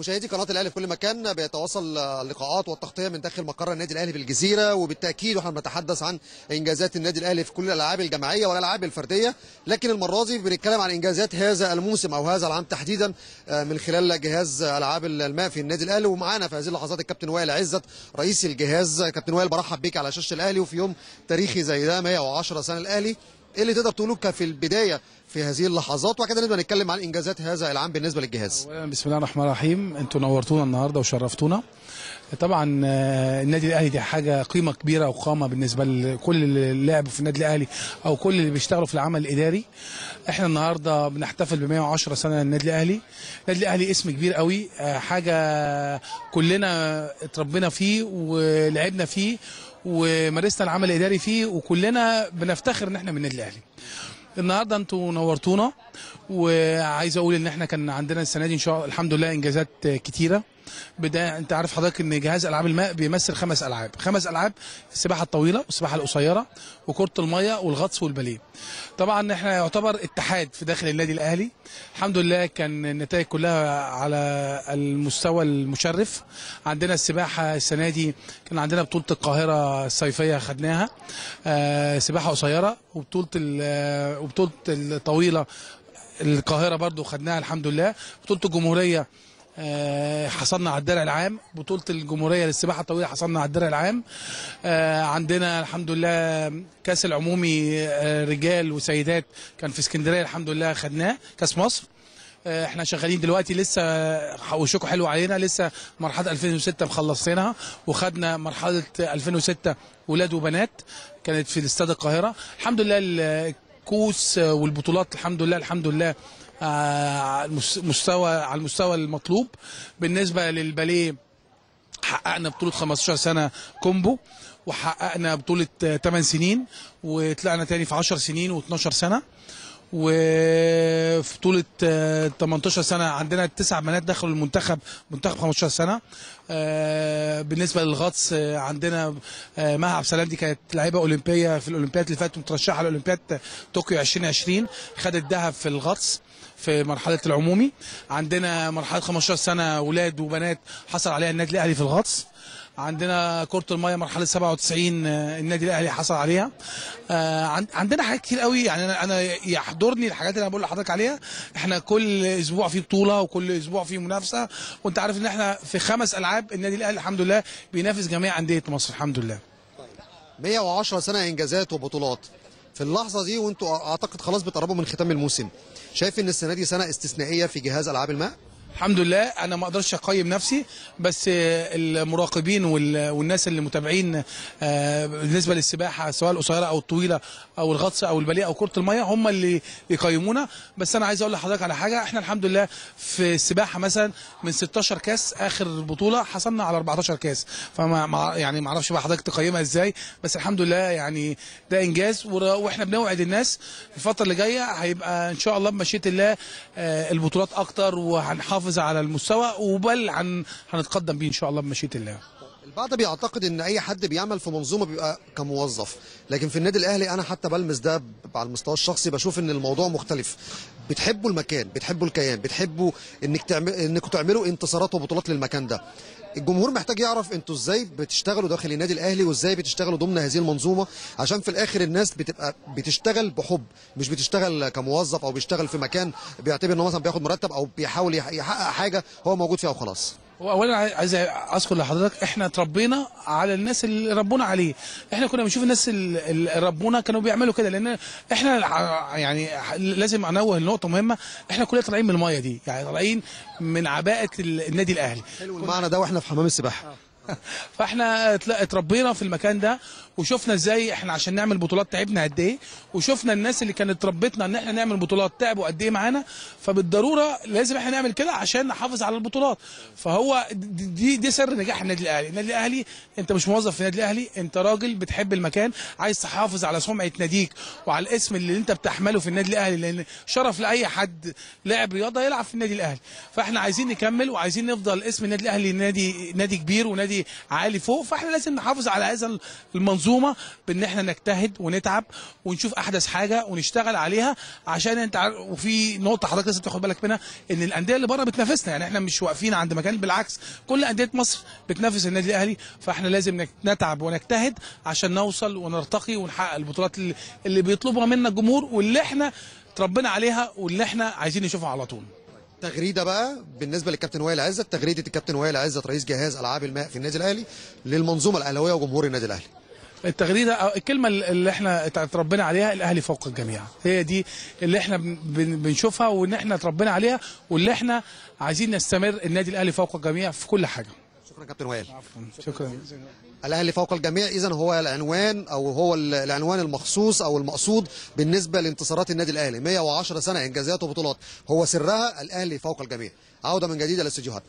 مشاهدي قناة الأهلي في كل مكان بيتواصل اللقاءات والتغطية من داخل مقر النادي الأهلي بالجزيرة وبالتأكيد وإحنا بنتحدث عن إنجازات النادي الأهلي في كل الألعاب الجماعية والألعاب الفردية. لكن المرة دي بنتكلم عن إنجازات هذا الموسم أو هذا العام تحديدا من خلال جهاز ألعاب الماء في النادي الأهلي. ومعانا في هذه اللحظات الكابتن وائل عزت رئيس الجهاز. كابتن وائل برحب بيك على شاشة الأهلي. وفي يوم تاريخي زي ده 110 سنة الأهلي إيه اللي تقدر تقوله في البداية في هذه اللحظات وكده نبدأ نتكلم عن إنجازات هذا العام بالنسبة للجهاز. بسم الله الرحمن الرحيم أنتوا نورتونا النهارده وشرفتونا. طبعا النادي الأهلي دي حاجة قيمة كبيرة وقامة بالنسبة لكل اللي لعبوا في النادي الأهلي أو كل اللي بيشتغلوا في العمل الإداري. إحنا النهارده بنحتفل ب 110 سنة للنادي الأهلي. النادي الأهلي اسم كبير قوي حاجة كلنا اتربينا فيه ولعبنا فيه ومارسنا العمل الإداري فيه وكلنا بنفتخر إن إحنا من النادي الأهلي. النهارده أنتوا نورتونا وعايز أقول إن إحنا كان عندنا السنة دي إن شاء الله الحمد لله إنجازات كتيرة بداية أنت عارف حضرتك إن جهاز ألعاب الماء بيمثل خمس ألعاب. خمس ألعاب السباحة الطويلة والسباحة القصيرة وكرة المية والغطس والباليه. طبعا إحنا يعتبر اتحاد في داخل النادي الأهلي. الحمد لله كان النتائج كلها على المستوى المشرف. عندنا السباحة السنة دي كان عندنا بطولة القاهرة الصيفية خدناها. آه سباحة قصيرة وبطولة وبطولة الطويلة القاهرة برضو خدناها الحمد لله. بطولة الجمهورية حصلنا على الدرع العام. بطولة الجمهورية للسباحة الطويلة حصلنا على الدرع العام. آه عندنا الحمد لله كأس العمومي آه رجال وسيدات كان في اسكندرية الحمد لله خدناه كأس مصر. إحنا شغالين دلوقتي لسه وشكوا حلو علينا لسه مرحلة 2006 مخلصينها وخدنا مرحلة 2006 ولاد وبنات كانت في استاد القاهرة. الحمد لله الكوس والبطولات الحمد لله الحمد لله على المستوى على المستوى المطلوب. بالنسبة للباليه حققنا بطولة 15 سنة كومبو وحققنا بطولة 8 سنين وطلعنا تاني في 10 سنين و12 سنة. وفي بطولة 18 سنة. عندنا تسع بنات دخلوا المنتخب منتخب 15 سنة. بالنسبة للغطس عندنا مها عبد السلام دي كانت لعيبة أولمبية في الأولمبياد اللي فاتت مترشحة لأولمبياد طوكيو 2020 خدت ذهب في الغطس. في مرحلة العمومي. عندنا مرحلة 15 سنة ولاد وبنات حصل عليها النادي الأهلي في الغطس. عندنا كرة المية مرحلة 97 النادي الأهلي حصل عليها. عندنا حاجات كتير قوي. يعني أنا أنا يحضرني الحاجات اللي أنا بقول لحضرتك عليها. إحنا كل أسبوع في بطولة وكل أسبوع في منافسة. وأنت عارف إن إحنا في خمس ألعاب النادي الأهلي الحمد لله بينافس جميع أندية مصر. الحمد لله. 110 سنة إنجازات وبطولات. في اللحظة دي وأنتوا أعتقد خلاص بتقربوا من ختام الموسم شايف إن السنة دي سنة استثنائية في جهاز ألعاب الماء؟ الحمد لله. أنا ما أقدرش أقيم نفسي بس المراقبين والناس اللي متابعين بالنسبة للسباحة سواء القصيرة أو الطويلة أو الغطس أو الباليه أو كرة المية هم اللي يقيمونا. بس أنا عايز أقول لحضرتك على حاجة. إحنا الحمد لله في السباحة مثلا من 16 كاس آخر بطولة حصلنا على 14 كاس. فما يعني ما أعرفش بقى حضرتك تقيمها إزاي بس الحمد لله يعني ده إنجاز. وإحنا بنوعد الناس. الفترة اللي جاية هيبقى إن شاء الله بمشيئة الله البطولات أكتر وهنحافظ نحافظ على المستوى وبل عن هنتقدم بيه إن شاء الله بمشيئة الله. البعض بيعتقد إن أي حد بيعمل في منظومة بيبقى كموظف. لكن في النادي الأهلي أنا حتى بلمس ده على المستوى الشخصي بشوف إن الموضوع مختلف. بتحبوا المكان بتحبوا الكيان بتحبوا إنك تعمل إنكم تعملوا انتصارات وبطولات للمكان ده. الجمهور محتاج يعرف أنتوا إزاي بتشتغلوا داخل النادي الأهلي وإزاي بتشتغلوا ضمن هذه المنظومة عشان في الآخر الناس بتبقى بتشتغل بحب مش بتشتغل كموظف أو بيشتغل في مكان بيعتبر انه مثلا بياخد مرتب أو بيحاول يحقق حاجة هو موجود فيها وخلاص. اولا عايز أذكر لحضرتك إحنا اتربينا على الناس اللي ربونا عليه. إحنا كنا بنشوف الناس اللي ربونا كانوا بيعملوا كده لأن إحنا يعني لازم أنوه لنقطه مهمة إحنا كلنا طالعين من المايه دي يعني طالعين من عباءة النادي الأهلي. حلو المعنى ده وإحنا في حمام السباحة. فإحنا اتربينا في المكان ده وشفنا إزاي إحنا عشان نعمل بطولات تعبنا قد إيه وشفنا الناس اللي كانت ربتنا ان إحنا نعمل بطولات تعبوا قد إيه معانا فبالضرورة لازم إحنا نعمل كده عشان نحافظ على البطولات. فهو دي دي سر نجاح النادي الاهلي. النادي الاهلي انت مش موظف في النادي الاهلي انت راجل بتحب المكان عايز تحافظ على سمعة ناديك وعلى الاسم اللي انت بتحمله في النادي الاهلي لأن شرف لأي حد لاعب رياضة يلعب في النادي الاهلي. فاحنا عايزين نكمل وعايزين نفضل اسم النادي الاهلي نادي نادي كبير ونادي عالي فوق فاحنا لازم نحافظ على هذا المنظومه بإن إحنا نجتهد ونتعب ونشوف أحدث حاجة ونشتغل عليها عشان أنت عارف وفي نقطة حضرتك لازم تاخد بالك منها إن الأندية اللي بره بتنافسنا. يعني إحنا مش واقفين عند مكان بالعكس كل أندية مصر بتنافس النادي الأهلي فإحنا لازم نتعب ونجتهد عشان نوصل ونرتقي ونحقق البطولات اللي, بيطلبها منا الجمهور واللي إحنا اتربينا عليها واللي إحنا عايزين نشوفها على طول. تغريدة بقى بالنسبة للكابتن وائل عزت تغريدة الكابتن وائل عزت رئيس جهاز ألعاب الماء في النادي الأهلي للمنظومة الأهلاوية وجمهور النادي الأهلي. التغريدة أو الكلمة اللي إحنا اتربينا عليها الاهلي فوق الجميع. هي دي اللي إحنا بن- بن- بنشوفها وإن إحنا اتربينا عليها واللي إحنا عايزين نستمر النادي الأهلي فوق الجميع في كل حاجة. شكرا كابتن وائل شكرا. الأهلي فوق الجميع اذا هو العنوان أو هو ال- العنوان المخصوص أو المقصود بالنسبة لانتصارات النادي الأهلي. 110 سنة إنجازات وبطولات. هو سرها الأهلي فوق الجميع. عودة من جديد الاستديوهات